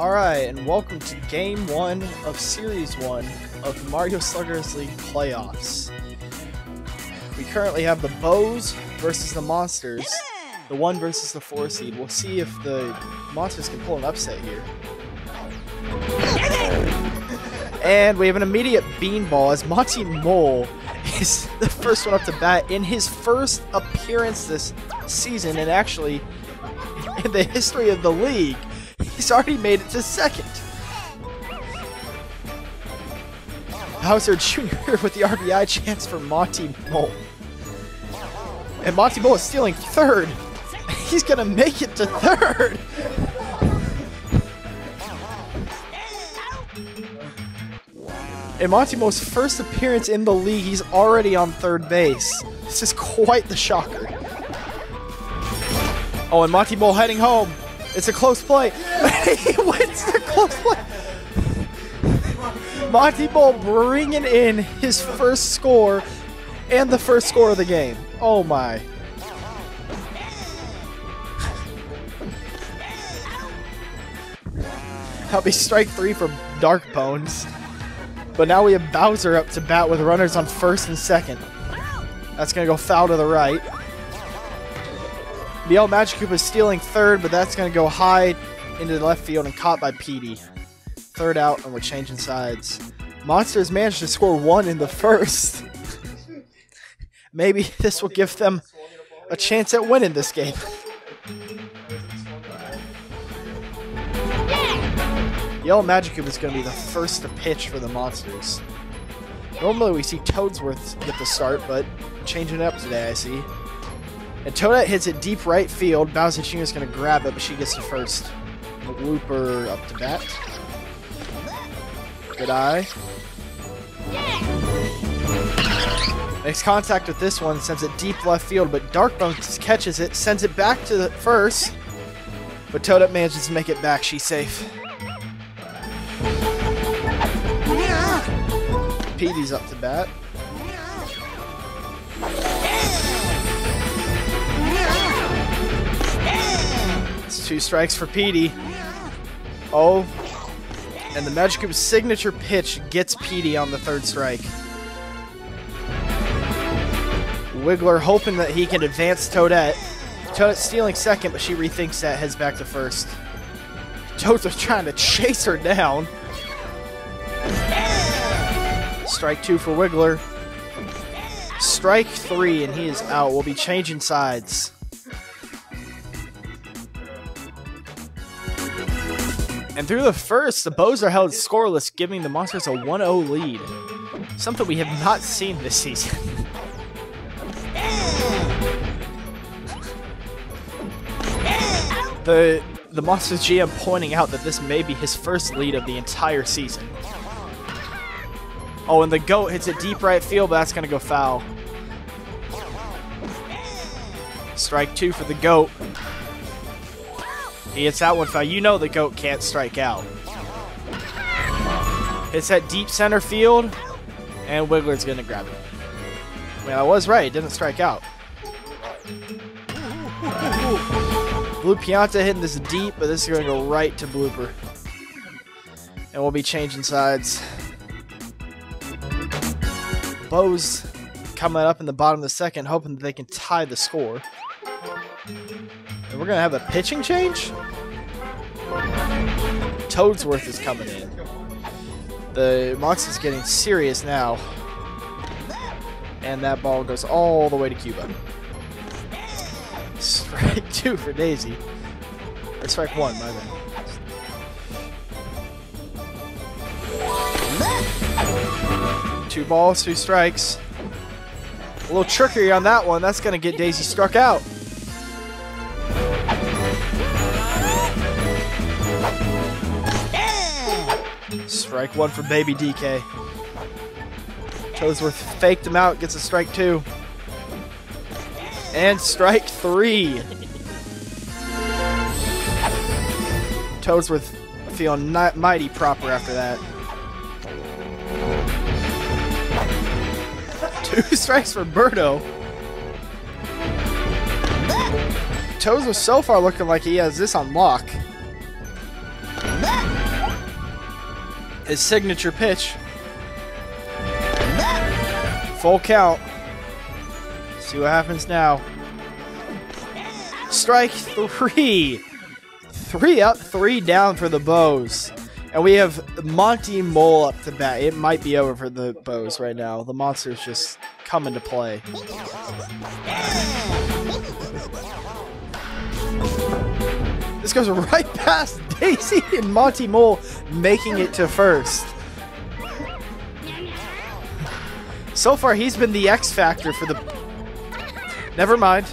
Alright, and welcome to Game 1 of Series 1 of the Mario Sluggers League Playoffs. We currently have the Bows versus the Monsters, the 1 versus the 4 seed. We'll see if the Monsters can pull an upset here. And we have an immediate beanball as Monty Mole is the first one up to bat in his first appearance this season, and actually in the history of the league. He's already made it to second. Bowser Jr. with the RBI chance for Monty Mole. And Monty Mole is stealing third. He's gonna make it to third. In Monty Mole's first appearance in the league, he's already on third base. This is quite the shocker. Oh, and Monty Mole heading home. It's a close play. he wins the close play. Monty Mole bringing in his first score and the first score of the game. Oh my. That'll be strike three for Dark Bones. But now we have Bowser up to bat with runners on first and second. That's going to go foul to the right. The Magic Magikoopa is stealing third, but that's going to go high into the left field and caught by Petey. Third out, and we're changing sides. Monsters managed to score one in the first. Maybe this will give them a chance at winning this game. Yellow Magikoopa is going to be the first to pitch for the Monsters. Normally we see Toadsworth get the start, but changing it up today, I see. And Toadette hits it deep right field. Bowser Jr. is going to grab it, but she gets the first. Blooper up to bat. Good eye. Makes contact with this one, sends it deep left field, but Dark Bones catches it, sends it back to the first. But Toadette manages to make it back. She's safe. Petey's up to bat. Two strikes for Petey. Oh. And the Magikoopa's signature pitch gets Petey on the third strike. Wiggler hoping that he can advance Toadette. Toadette stealing second, but she rethinks that, heads back to first. Toad's trying to chase her down. Strike two for Wiggler. Strike three, and he is out. We'll be changing sides. Through the first, the Bows are held scoreless, giving the Monsters a 1-0 lead. Something we have not seen this season. the the Monsters GM pointing out that this may be his first lead of the entire season. Oh, and the GOAT hits a deep right field, but that's going to go foul. Strike two for the GOAT. He hits that one foul. You know the GOAT can't strike out. Hits that deep center field, and Wiggler's going to grab it. I mean, I was right. It didn't strike out. Blue Pianta hitting this deep, but this is going to go right to Blooper. And we'll be changing sides. Bows coming up in the bottom of the second, hoping that they can tie the score. And we're going to have a pitching change? Toadsworth is coming in. The Mox is getting serious now. And that ball goes all the way to Cuba. Strike two for Daisy. Or strike one, my bad. Two balls, two strikes. A little trickery on that one. That's going to get Daisy struck out. Strike one for Baby DK. Toadsworth faked him out, gets a strike two. And strike three. Toadsworth feeling mighty proper after that. Two strikes for Birdo. Toadsworth so far looking like he has this on lock. His signature pitch. Full count. See what happens now. Strike three. Three up, three down for the Bows. And we have Monty Mole up to bat. It might be over for the Bows right now. The monster's just coming to play. This goes right past Daisy and Monty Mole making it to first. So far, he's been the X factor for the. Never mind.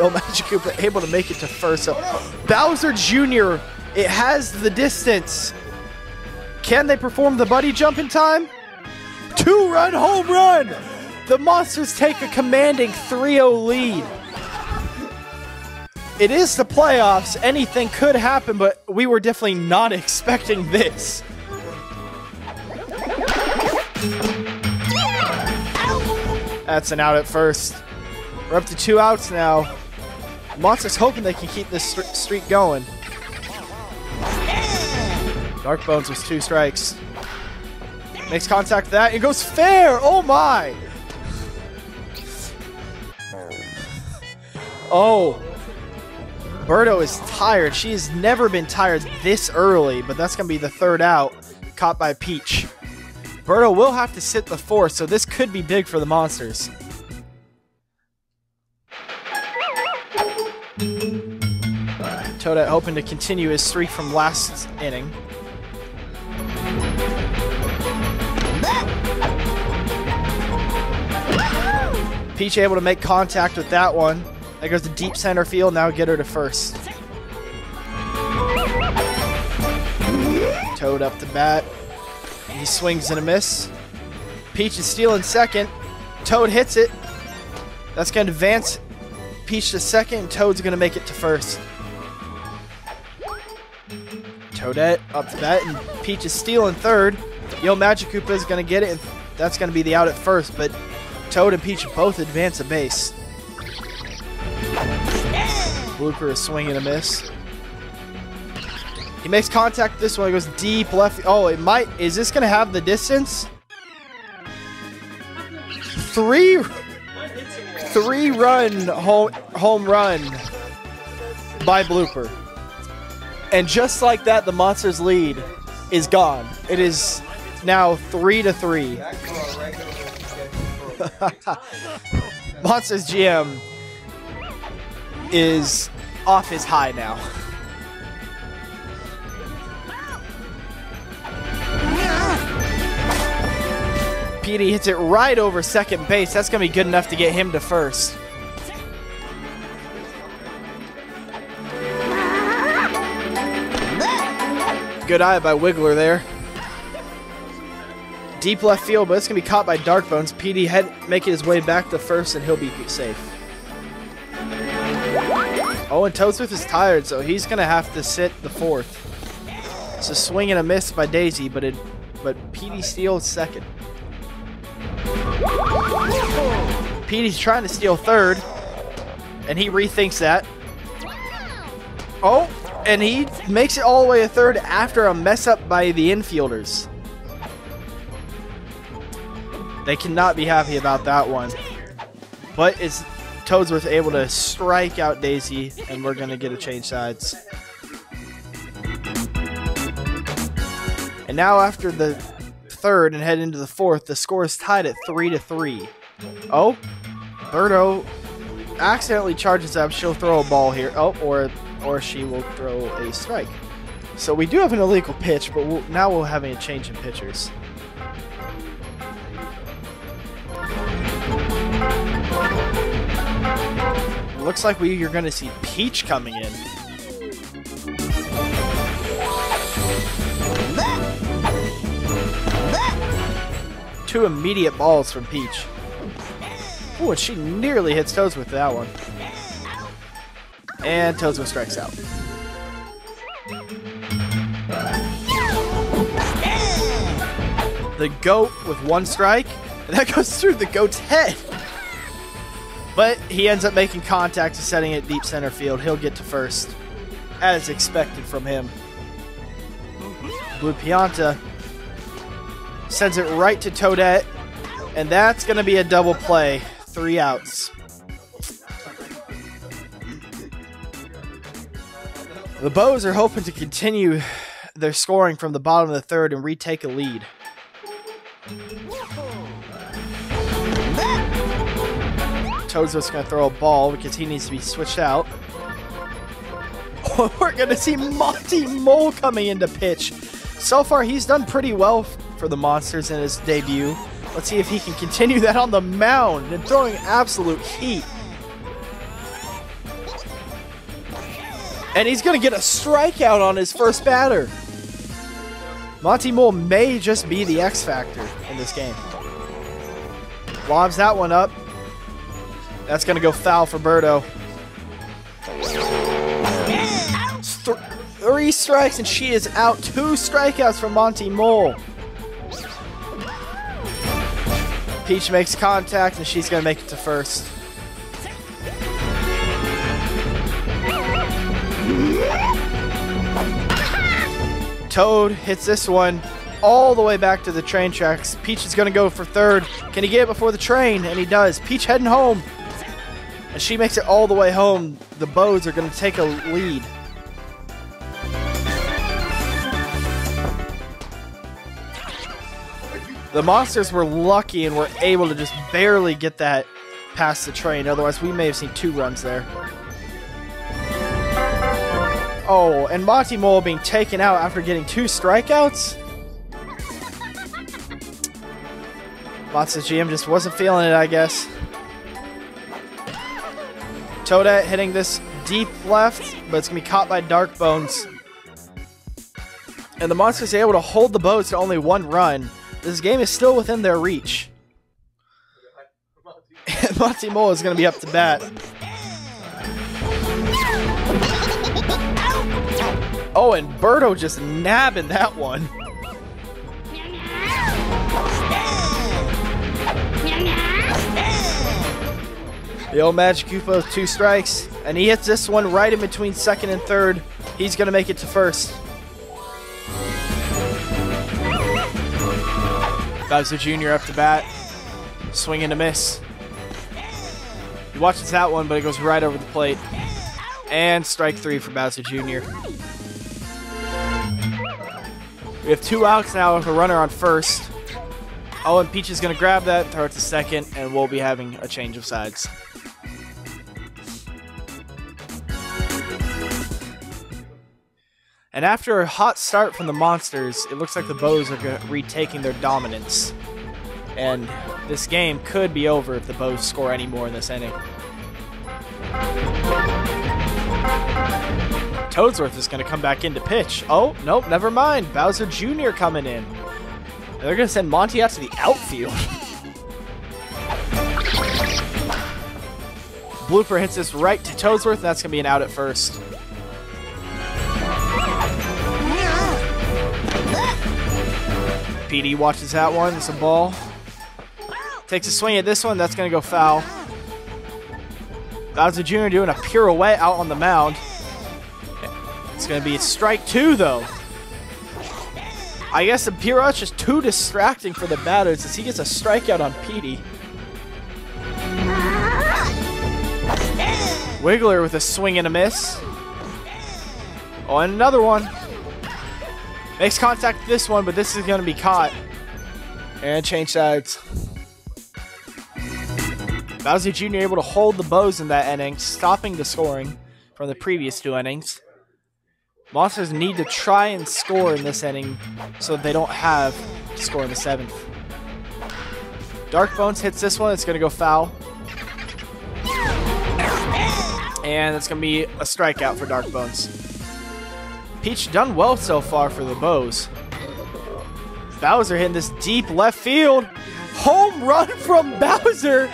Old Magikoopa able to make it to first. So Bowser Jr. It has the distance. Can they perform the buddy jump in time? Two-run home run. The monsters take a commanding 3-0 lead. It is the playoffs. Anything could happen, but we were definitely not expecting this. That's an out at first. We're up to two outs now. Monsters hoping they can keep this streak going. Dark Bones was two strikes. Makes contact with that. It goes fair. Oh my. Oh. Birdo is tired. She has never been tired this early, but that's going to be the third out. Caught by Peach. Birdo will have to sit the fourth, so this could be big for the monsters. Toadette hoping to continue his streak from last inning. Peach able to make contact with that one. That goes to deep center field. Now get her to first. Toad up the bat. He swings and a miss. Peach is stealing second. Toad hits it. That's going to advance Peach to second. Toad's going to make it to first. Toadette up the bat, and Peach is stealing third. Yo, Magikoopa is going to get it, and that's going to be the out at first, but Toad and Peach both advance a base. Blooper is swinging a miss. He makes contact this one. Goes deep left. Oh, it might. Is this going to have the distance? Three. Three run home, home run by Blooper. And just like that, the Monsters lead is gone. It is now three to three. Monsters GM is off his high now. Petey hits it right over second base. That's going to be good enough to get him to first. Good eye by Wiggler there. Deep left field, but it's going to be caught by Dark Bones. Petey head making his way back to first, and he'll be safe. Oh, and Toadsworth is tired, so he's going to have to sit the fourth. It's a swing and a miss by Daisy, but it, but Petey steals second. Petey's trying to steal third, and he rethinks that. Oh, and he makes it all the way a third after a mess up by the infielders. They cannot be happy about that one. But it's Toadsworth able to strike out Daisy, and we're going to get a change sides. And now after the third and head into the fourth, the score is tied at 3 to 3. Oh, Birdo accidentally charges up. She'll throw a ball here. Oh, or or she will throw a strike. So we do have an illegal pitch, but we'll, now we're having a change in pitchers. Looks like we are going to see Peach coming in. Two immediate balls from Peach. Oh, and she nearly hits Toads with that one. And Toadsworth strikes out. The goat with one strike. And that goes through the goat's head. But he ends up making contact and setting it deep center field. He'll get to first. as expected from him. Blue Pianta sends it right to Toadette, and that's going to be a double play. Three outs. The Bows are hoping to continue their scoring from the bottom of the third and retake a lead. Toadsworth's going to throw a ball because he needs to be switched out. We're going to see Monty Mole coming into pitch. So far, he's done pretty well for the Monsters in his debut. Let's see if he can continue that on the mound and throwing absolute heat. And he's going to get a strikeout on his first batter. Monty Mole may just be the X factor in this game. Lobs that one up. That's going to go foul for Birdo. Th three strikes and she is out. Two strikeouts from Monty Mole. Peach makes contact and she's going to make it to first. Toad hits this one all the way back to the train tracks. Peach is going to go for third. Can he get it before the train? And he does. Peach heading home. She makes it all the way home. The Bows are going to take a lead. The Monsters were lucky and were able to just barely get that past the train. Otherwise, we may have seen two runs there. Oh, and Monty Mole being taken out after getting two strikeouts? Monsters GM just wasn't feeling it, I guess. Toadette hitting this deep left, but it's going to be caught by Dark Bones. And the Monsters are able to hold the boats to only one run. This game is still within their reach. And Monty Mole is going to be up to bat. Oh, and Birdo just nabbing that one. The old Magikoopa two strikes, and he hits this one right in between second and third. He's going to make it to first. Bowser Jr. up to bat. Swing and a miss. He watches that one, but it goes right over the plate. And strike three for Bowser Jr. We have two outs now with a runner on first. Oh, and Peach is going to grab that, throw it to second, and we'll be having a change of sides. And after a hot start from the Monsters, it looks like the Bows are retaking their dominance. And this game could be over if the Bows score any more in this inning. Toadsworth is going to come back in to pitch. Oh, nope, never mind. Bowser Jr. coming in. They're going to send Monty out to the outfield. Blooper hits this right to Toadsworth, and that's going to be an out at first. Petey watches that one. It's a ball. Takes a swing at this one. That's going to go foul. Bowser Jr. doing a pirouette out on the mound. It's going to be a strike two, though. I guess the pirouette's just too distracting for the batters as he gets a strikeout on Petey. Wiggler with a swing and a miss. Oh, and another one. Makes contact with this one, but this is going to be caught. And change sides. Bowser Jr. able to hold the bows in that inning, stopping the scoring from the previous two innings. Monsters need to try and score in this inning so they don't have to score in the seventh. Dark Bones hits this one. It's going to go foul. And it's going to be a strikeout for Dark Bones. Peach done well so far for the Bows. Bowser hitting this deep left field. Home run from Bowser.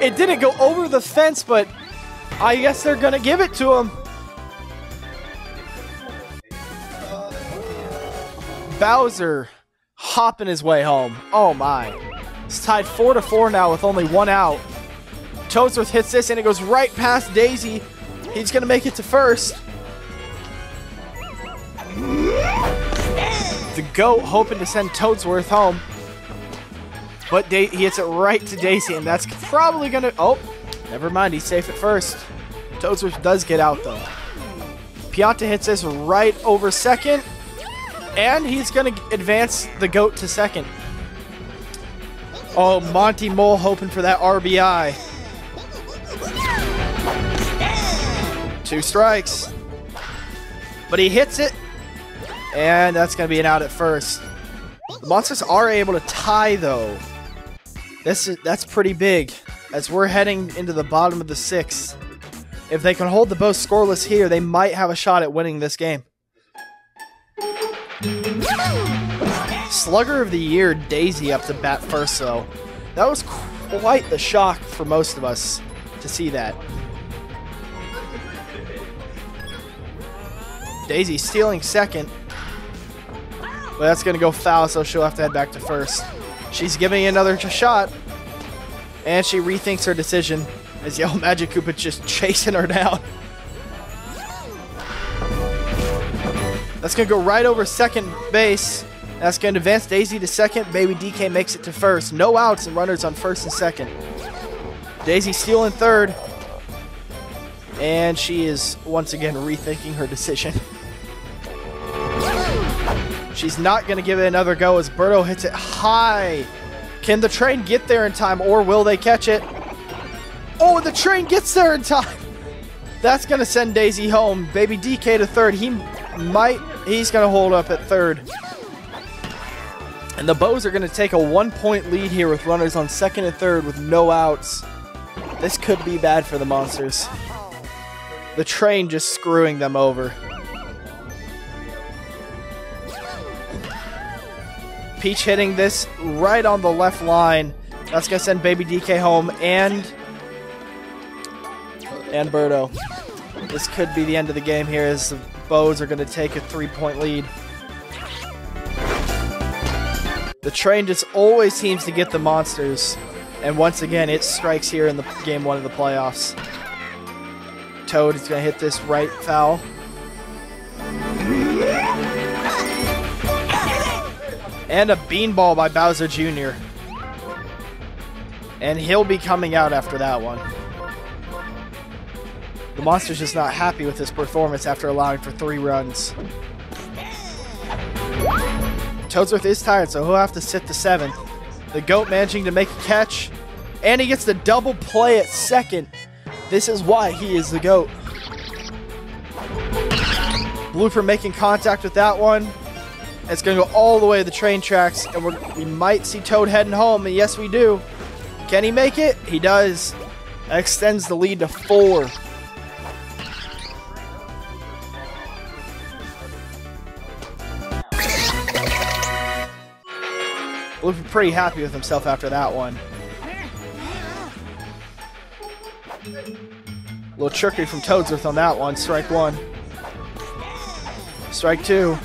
it didn't go over the fence, but I guess they're going to give it to him. Bowser hopping his way home. Oh my. It's tied 4 to 4 now with only one out. Toadsworth hits this and it goes right past Daisy. He's going to make it to first. The goat hoping to send Toadsworth home. But da he hits it right to Daisy, and that's probably going to... Oh, never mind. He's safe at first. Toadsworth does get out, though. Pianta hits this right over second. And he's going to advance the GOAT to second. Oh, Monty Mole hoping for that RBI. Two strikes. But he hits it. And that's going to be an out at first. The Monsters are able to tie, though. This is, that's pretty big, as we're heading into the bottom of the sixth. If they can hold the both scoreless here, they might have a shot at winning this game. Slugger of the Year, Daisy up to bat first, though. That was quite the shock for most of us to see that. Daisy stealing second. But that's going to go foul, so she'll have to head back to first. She's giving another shot. And she rethinks her decision as Yellow Magikoopa just chasing her down. That's going to go right over second base. That's going to advance Daisy to second. Baby DK makes it to first. No outs and runners on first and second. Daisy stealing third. And she is once again rethinking her decision. She's not going to give it another go as Birdo hits it high. Can the train get there in time or will they catch it? Oh, the train gets there in time. That's going to send Daisy home. Baby DK to third. He might He's going to hold up at third. And the Bows are going to take a one-point lead here with runners on second and third with no outs. This could be bad for the Monsters. The train just screwing them over. Peach hitting this right on the left line. That's going to send Baby DK home and... And Birdo. This could be the end of the game here as the Bows are going to take a three-point lead. The train just always seems to get the monsters. And once again, it strikes here in the game one of the playoffs. Toad is going to hit this right foul. And a beanball by Bowser Jr. And he'll be coming out after that one. The Monster's just not happy with his performance after allowing for three runs. Toadsworth is tired, so he'll have to sit the seventh. The GOAT managing to make a catch, and he gets the double play at second. This is why he is the GOAT. Blooper making contact with that one. It's going to go all the way to the train tracks, and we might see Toad heading home, and yes, we do. Can he make it? He does. That extends the lead to four. Looking pretty happy with himself after that one. A little trickery from Toadsworth on that one. Strike one. Strike two.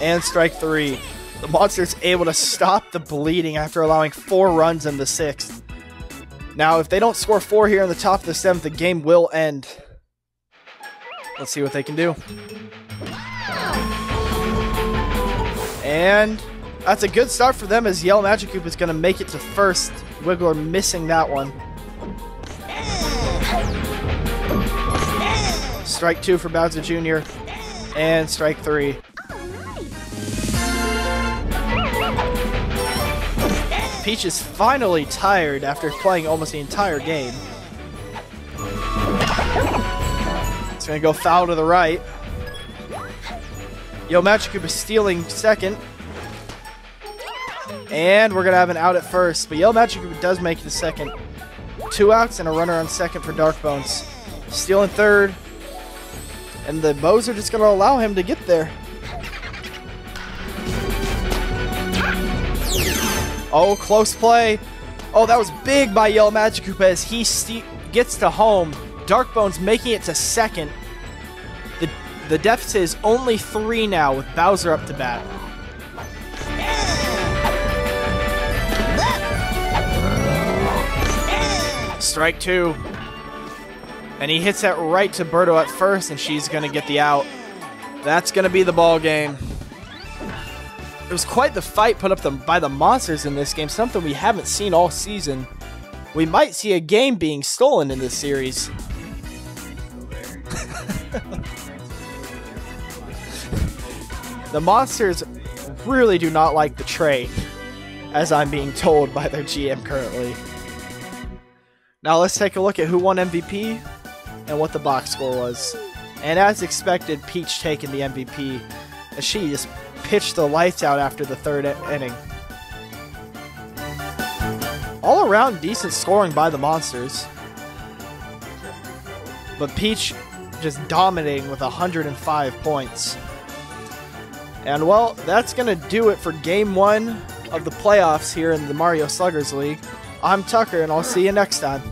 And strike three. The monster's able to stop the bleeding after allowing four runs in the sixth. Now, if they don't score four here in the top of the seventh, the game will end. Let's see what they can do. And that's a good start for them as Yell Magikoopa is going to make it to first. Wiggler missing that one. Strike two for Bowser Jr. And strike three. Peach is finally tired after playing almost the entire game. It's to go foul to the right. Yo Magikoopa is stealing second. And we're to have an out at first. But Yo Magic does make the second. Two outs and a runner on second for Dark Bones. Stealing third. And the Bows are just to allow him to get there. Oh, close play. Oh, that was big by Yellow Magikoopa as he gets to home. Dark Bones making it to second. The, the deficit is only three now with Bowser up to bat. Strike two. And he hits that right to Birdo at first, and she's going to get the out. That's going to be the ball game. It was quite the fight put up the, by the monsters in this game, something we haven't seen all season. We might see a game being stolen in this series. the monsters really do not like the trade, as I'm being told by their GM currently. Now let's take a look at who won MVP and what the box score was. And as expected, Peach taking the MVP, she just pitched the lights out after the third inning. All around decent scoring by the Monsters. But Peach just dominating with 105 points. And well, that's going to do it for game one of the playoffs here in the Mario Sluggers League. I'm Tucker, and I'll see you next time.